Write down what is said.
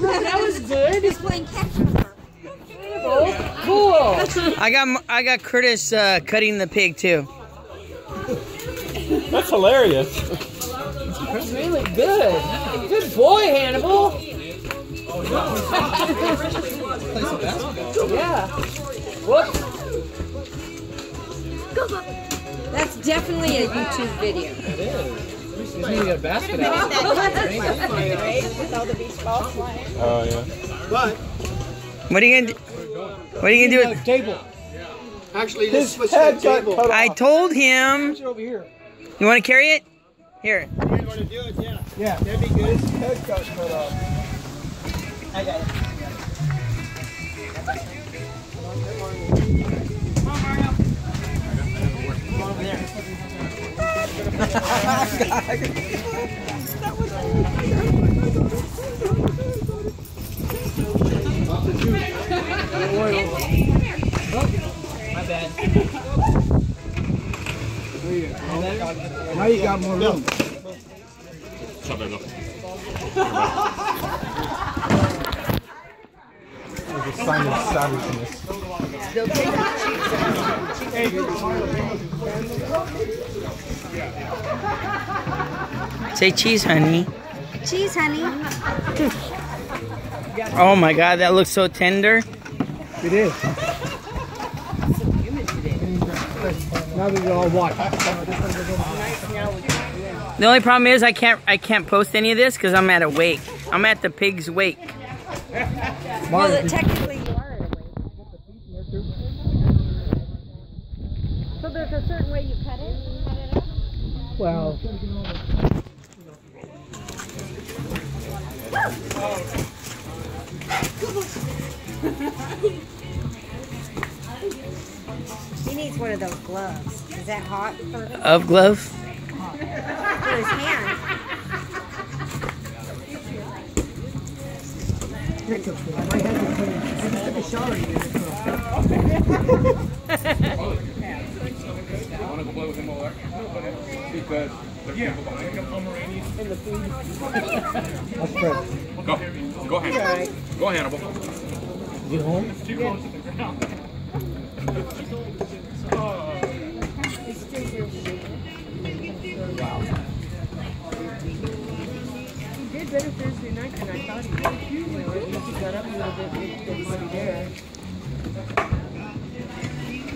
that was good. He's playing catch with her. Oh, cool. I got I got Curtis uh, cutting the pig too. That's hilarious. That's really good. Good boy, Hannibal. yeah. Whoops. That's definitely a YouTube video. It is. Just need to get a basket out. Oh yeah. But What are you gonna do? What are you gonna do with? the Table. actually, His this was head the table. cut off. I told him. Put it over here. You want to carry it? Here. You want to do it? Yeah. Yeah. That'd be good. His head got cut off. My bad. Now you got more room. There's a sign of savageness. Say cheese, honey. Cheese, honey. Oh my God, that looks so tender. It is. Now that you're all watch. The only problem is I can't I can't post any of this because I'm at a wake. I'm at the pig's wake. Well, technically you are at a wake. So there's a certain way you cut it? Cut it up? Well, He needs one of those gloves. Is that hot for, Of glove. for his hand? yeah. In the food. That's great. Go. Go, Hannibal. Go, Hannibal. Home? It's too close to the ground. wow. He did better Thursday night than I thought he did. He got up a little bit there.